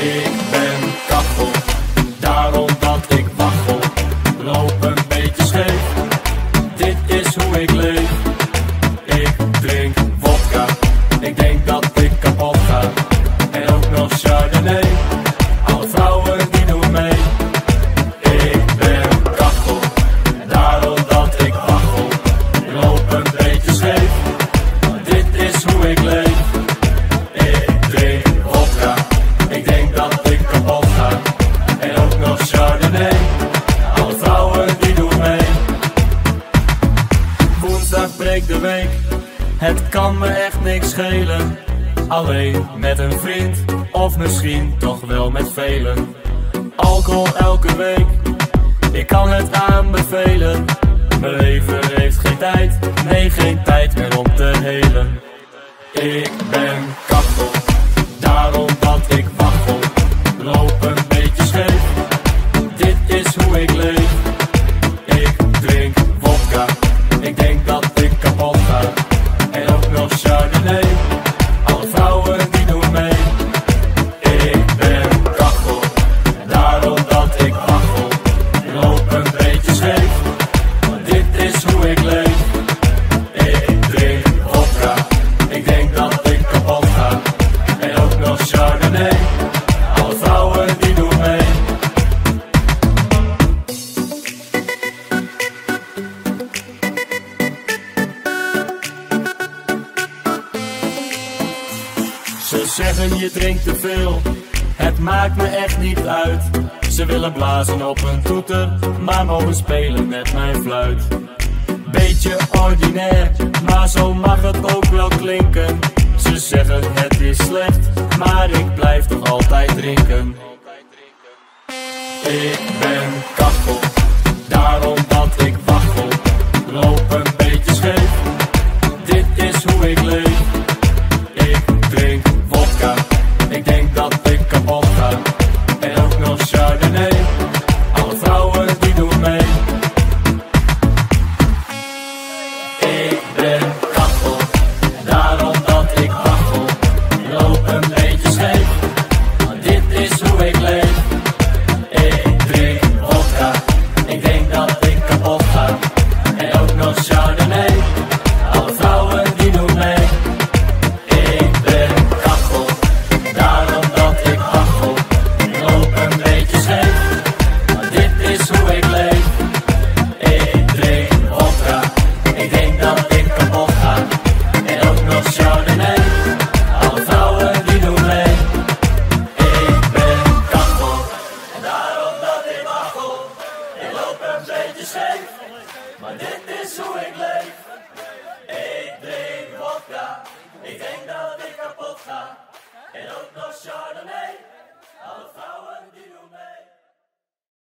Ik ben kachel, daarom dat ik wachel. Loop een beetje scheef. Woensdag breekt de week, het kan me echt niks schelen. Alleen met een vriend, of misschien toch wel met velen. Alcohol elke week, ik kan het aanbevelen. Mijn leven heeft geen tijd, nee geen tijd meer om te helen. Ik ben ik leef. Drink vodka, ik denk dat ik kapot ga. En ook nog Chardonnay, alle vrouwen die doen mee. Ze zeggen je drinkt te veel, het maakt me echt niet uit. Ze willen blazen op een toeter, maar mogen spelen met mijn fluit. Beetje ordinair, maar zo mag het ook wel klinken. Ze zeggen het is slecht, maar ik blijf toch altijd drinken. Ik ben maar dit is hoe ik leef. Ik drink vodka, ik denk dat ik kapot ga. En ook nog Chardonnay.